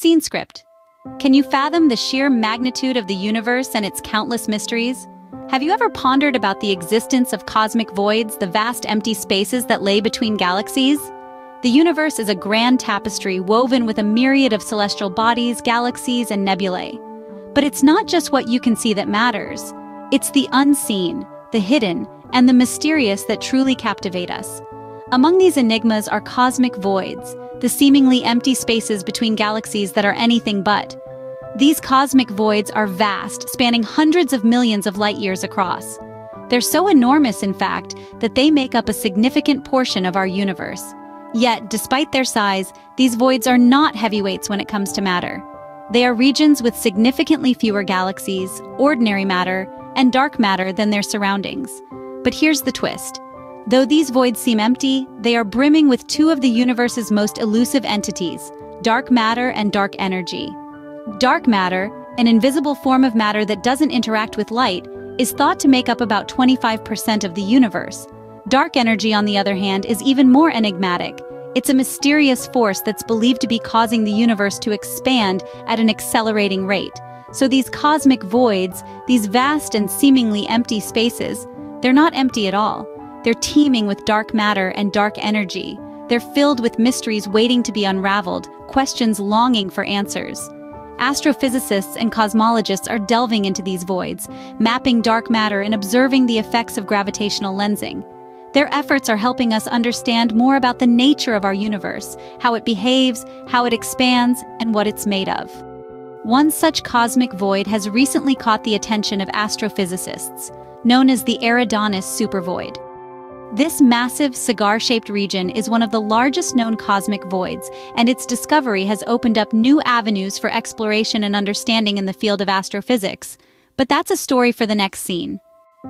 Scene script. Can you fathom the sheer magnitude of the universe and its countless mysteries? Have you ever pondered about the existence of cosmic voids, the vast empty spaces that lay between galaxies? The universe is a grand tapestry woven with a myriad of celestial bodies, galaxies, and nebulae. But it's not just what you can see that matters. It's the unseen, the hidden, and the mysterious that truly captivate us. Among these enigmas are cosmic voids, the seemingly empty spaces between galaxies that are anything but. These cosmic voids are vast, spanning hundreds of millions of light years across. They're so enormous, in fact, that they make up a significant portion of our universe. Yet, despite their size, these voids are not heavyweights when it comes to matter. They are regions with significantly fewer galaxies, ordinary matter, and dark matter than their surroundings. But here's the twist. Though these voids seem empty, they are brimming with two of the universe's most elusive entities, dark matter and dark energy. Dark matter, an invisible form of matter that doesn't interact with light, is thought to make up about 25% of the universe. Dark energy, on the other hand, is even more enigmatic. It's a mysterious force that's believed to be causing the universe to expand at an accelerating rate. So these cosmic voids, these vast and seemingly empty spaces, they're not empty at all. They're teeming with dark matter and dark energy. They're filled with mysteries waiting to be unraveled, questions longing for answers. Astrophysicists and cosmologists are delving into these voids, mapping dark matter and observing the effects of gravitational lensing. Their efforts are helping us understand more about the nature of our universe, how it behaves, how it expands, and what it's made of. One such cosmic void has recently caught the attention of astrophysicists, known as the Eridanus supervoid. This massive, cigar-shaped region is one of the largest known cosmic voids, and its discovery has opened up new avenues for exploration and understanding in the field of astrophysics. But that's a story for the next scene.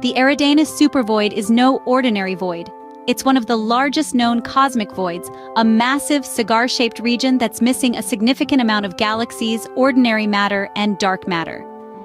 The Eridanus supervoid is no ordinary void. It's one of the largest known cosmic voids, a massive, cigar-shaped region that's missing a significant amount of galaxies, ordinary matter, and dark matter.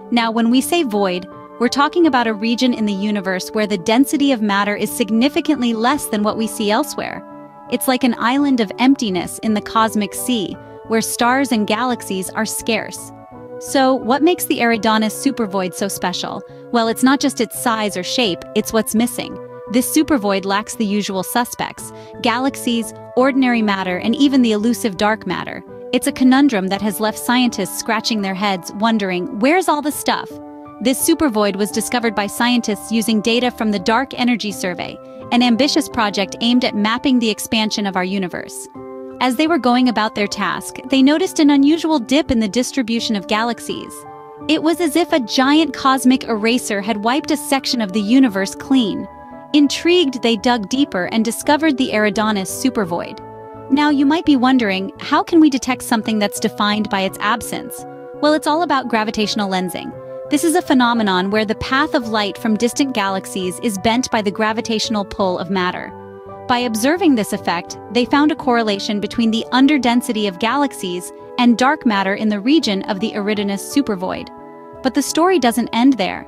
Now, when we say void, we're talking about a region in the universe where the density of matter is significantly less than what we see elsewhere. It's like an island of emptiness in the cosmic sea, where stars and galaxies are scarce. So, what makes the Eridanus supervoid so special? Well, it's not just its size or shape, it's what's missing. This supervoid lacks the usual suspects galaxies, ordinary matter, and even the elusive dark matter. It's a conundrum that has left scientists scratching their heads, wondering where's all the stuff? This supervoid was discovered by scientists using data from the Dark Energy Survey, an ambitious project aimed at mapping the expansion of our universe. As they were going about their task, they noticed an unusual dip in the distribution of galaxies. It was as if a giant cosmic eraser had wiped a section of the universe clean. Intrigued, they dug deeper and discovered the Eridanus supervoid. Now, you might be wondering, how can we detect something that's defined by its absence? Well, it's all about gravitational lensing. This is a phenomenon where the path of light from distant galaxies is bent by the gravitational pull of matter. By observing this effect, they found a correlation between the underdensity of galaxies and dark matter in the region of the Eridanus supervoid. But the story doesn't end there.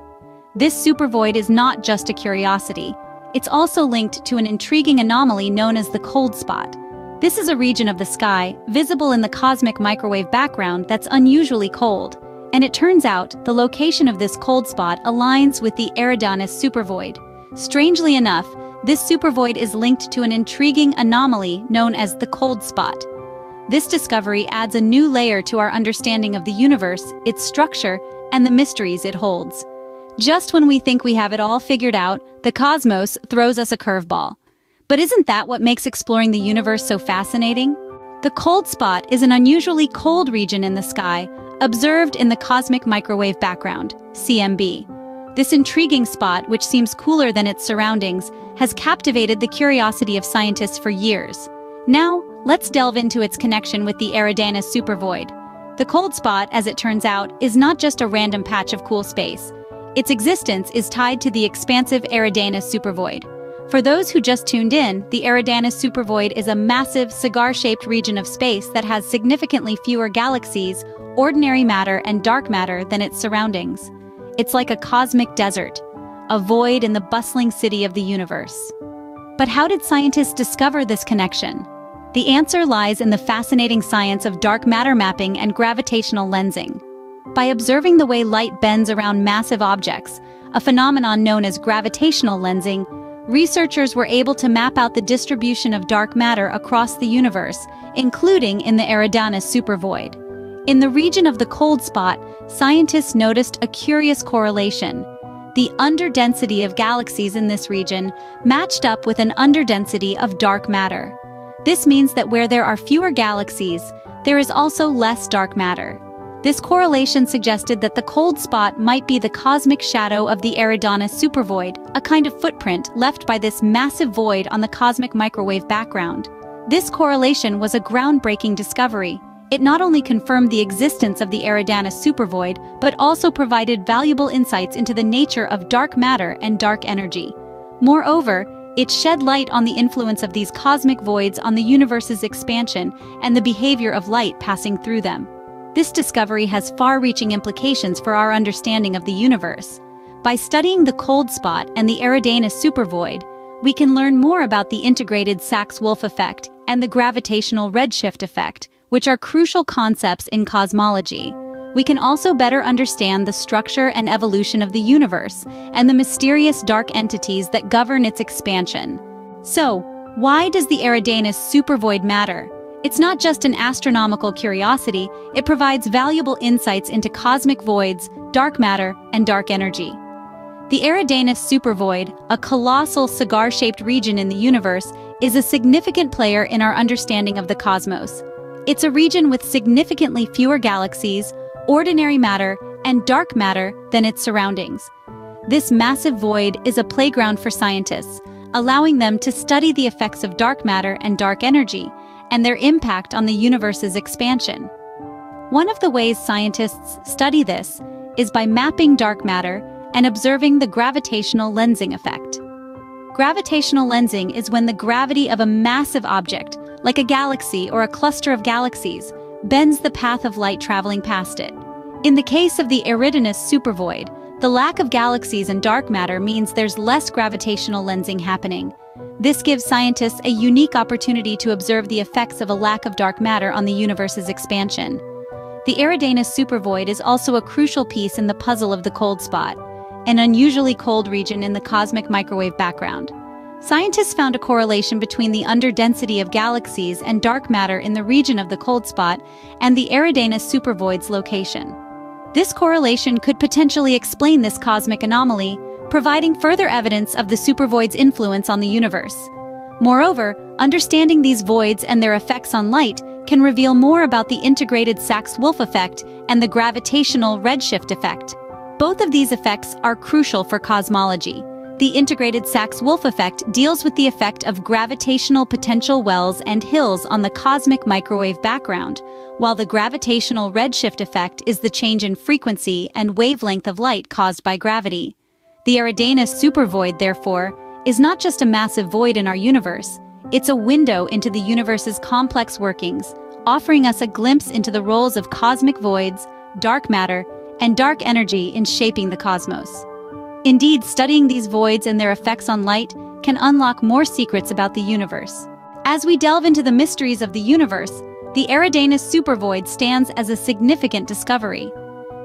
This supervoid is not just a curiosity. It's also linked to an intriguing anomaly known as the cold spot. This is a region of the sky, visible in the cosmic microwave background that's unusually cold. And it turns out the location of this cold spot aligns with the Eridanus supervoid. Strangely enough, this supervoid is linked to an intriguing anomaly known as the cold spot. This discovery adds a new layer to our understanding of the universe, its structure, and the mysteries it holds. Just when we think we have it all figured out, the cosmos throws us a curveball. But isn't that what makes exploring the universe so fascinating? The cold spot is an unusually cold region in the sky, observed in the cosmic microwave background, CMB. This intriguing spot, which seems cooler than its surroundings, has captivated the curiosity of scientists for years. Now, let's delve into its connection with the Eridanus supervoid. The cold spot, as it turns out, is not just a random patch of cool space. Its existence is tied to the expansive Eridanus supervoid. For those who just tuned in, the Eridanus supervoid is a massive, cigar-shaped region of space that has significantly fewer galaxies ordinary matter and dark matter than its surroundings. It's like a cosmic desert, a void in the bustling city of the universe. But how did scientists discover this connection? The answer lies in the fascinating science of dark matter mapping and gravitational lensing. By observing the way light bends around massive objects, a phenomenon known as gravitational lensing, researchers were able to map out the distribution of dark matter across the universe, including in the Eridanus supervoid. In the region of the cold spot, scientists noticed a curious correlation. The underdensity of galaxies in this region matched up with an underdensity of dark matter. This means that where there are fewer galaxies, there is also less dark matter. This correlation suggested that the cold spot might be the cosmic shadow of the Eridanus supervoid, a kind of footprint left by this massive void on the cosmic microwave background. This correlation was a groundbreaking discovery. It not only confirmed the existence of the Eridanus supervoid, but also provided valuable insights into the nature of dark matter and dark energy. Moreover, it shed light on the influence of these cosmic voids on the universe's expansion and the behavior of light passing through them. This discovery has far-reaching implications for our understanding of the universe. By studying the cold spot and the Eridanus supervoid, we can learn more about the integrated Sachs-Wolfe effect and the gravitational redshift effect, which are crucial concepts in cosmology. We can also better understand the structure and evolution of the universe and the mysterious dark entities that govern its expansion. So, why does the Eridanus supervoid matter? It's not just an astronomical curiosity, it provides valuable insights into cosmic voids, dark matter, and dark energy. The Eridanus supervoid, a colossal cigar-shaped region in the universe, is a significant player in our understanding of the cosmos. It's a region with significantly fewer galaxies, ordinary matter, and dark matter than its surroundings. This massive void is a playground for scientists, allowing them to study the effects of dark matter and dark energy, and their impact on the universe's expansion. One of the ways scientists study this is by mapping dark matter and observing the gravitational lensing effect. Gravitational lensing is when the gravity of a massive object, like a galaxy or a cluster of galaxies, bends the path of light traveling past it. In the case of the Eridanus supervoid, the lack of galaxies and dark matter means there's less gravitational lensing happening, this gives scientists a unique opportunity to observe the effects of a lack of dark matter on the universe's expansion. The Eridanus supervoid is also a crucial piece in the puzzle of the cold spot, an unusually cold region in the cosmic microwave background. Scientists found a correlation between the underdensity of galaxies and dark matter in the region of the cold spot and the Eridanus supervoid's location. This correlation could potentially explain this cosmic anomaly, providing further evidence of the supervoid's influence on the universe. Moreover, understanding these voids and their effects on light can reveal more about the integrated Sachs-Wolfe effect and the gravitational redshift effect. Both of these effects are crucial for cosmology. The integrated Sachs-Wolfe effect deals with the effect of gravitational potential wells and hills on the cosmic microwave background, while the gravitational redshift effect is the change in frequency and wavelength of light caused by gravity. The Eridanus supervoid, therefore, is not just a massive void in our universe, it's a window into the universe's complex workings, offering us a glimpse into the roles of cosmic voids, dark matter, and dark energy in shaping the cosmos. Indeed, studying these voids and their effects on light can unlock more secrets about the universe. As we delve into the mysteries of the universe, the Eridanus supervoid stands as a significant discovery.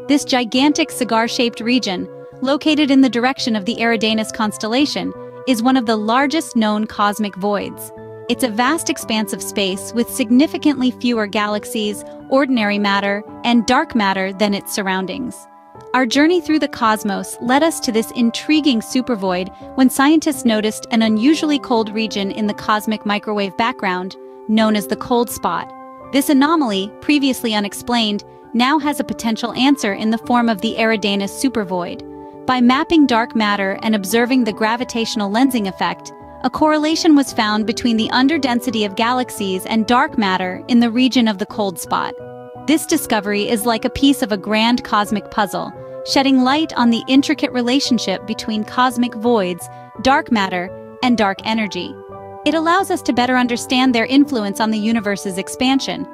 This gigantic cigar-shaped region, located in the direction of the Eridanus constellation, is one of the largest known cosmic voids. It's a vast expanse of space with significantly fewer galaxies, ordinary matter, and dark matter than its surroundings. Our journey through the cosmos led us to this intriguing supervoid when scientists noticed an unusually cold region in the cosmic microwave background, known as the cold spot. This anomaly, previously unexplained, now has a potential answer in the form of the Eridanus supervoid. By mapping dark matter and observing the gravitational lensing effect, a correlation was found between the underdensity of galaxies and dark matter in the region of the cold spot. This discovery is like a piece of a grand cosmic puzzle, shedding light on the intricate relationship between cosmic voids, dark matter, and dark energy. It allows us to better understand their influence on the universe's expansion.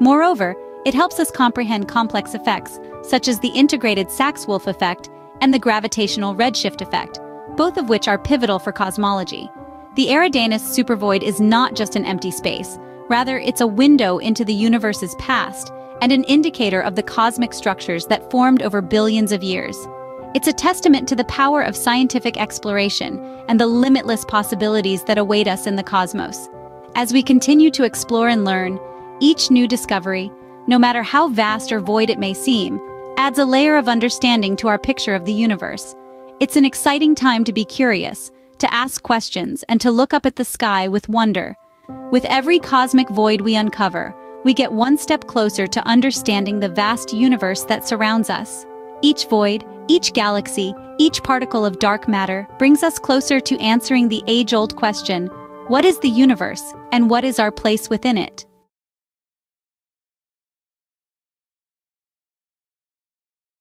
Moreover, it helps us comprehend complex effects, such as the integrated Sachs-Wolfe effect and the gravitational redshift effect, both of which are pivotal for cosmology. The Eridanus supervoid is not just an empty space. Rather, it's a window into the universe's past and an indicator of the cosmic structures that formed over billions of years. It's a testament to the power of scientific exploration and the limitless possibilities that await us in the cosmos. As we continue to explore and learn, each new discovery, no matter how vast or void it may seem, adds a layer of understanding to our picture of the universe. It's an exciting time to be curious, to ask questions, and to look up at the sky with wonder. With every cosmic void we uncover, we get one step closer to understanding the vast universe that surrounds us. Each void, each galaxy, each particle of dark matter brings us closer to answering the age-old question, what is the universe, and what is our place within it?